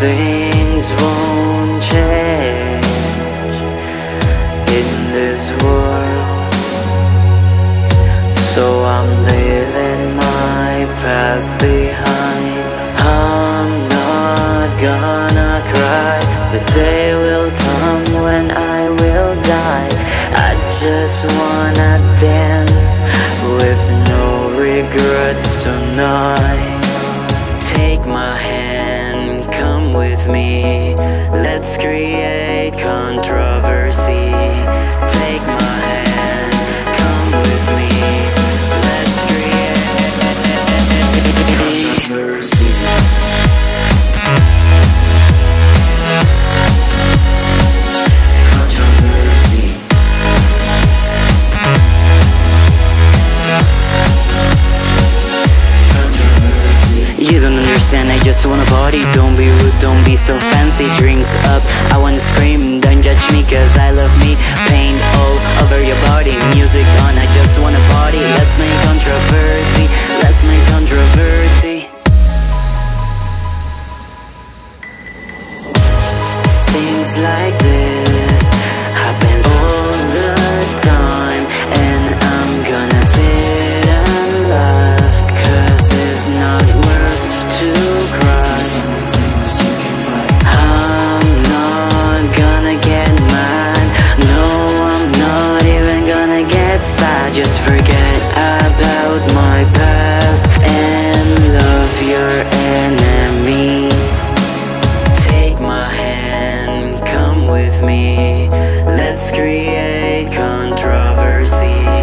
things won't change in this world. So I'm leaving my past behind. I'm not gonna cry. The day will come when I will die. I just wanna dance with no regrets tonight. With me. Let's create controversy. You don't I just wanna party. Don't be rude, don't be so fancy. Drinks up, I wanna scream. Don't judge me cause I love Just forget about my past And love your enemies Take my hand, come with me. Let's create controversy.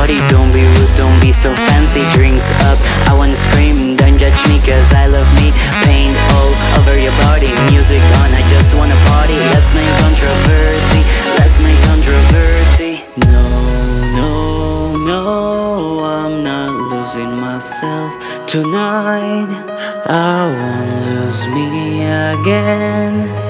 Party. Don't be rude, don't be so fancy. Drinks up, I wanna scream. Don't judge me cause I love me. Paint all over your body. Music on, I just wanna party. Let's make controversy. Let's make controversy. No, no, no I'm not losing myself tonight. I won't lose me again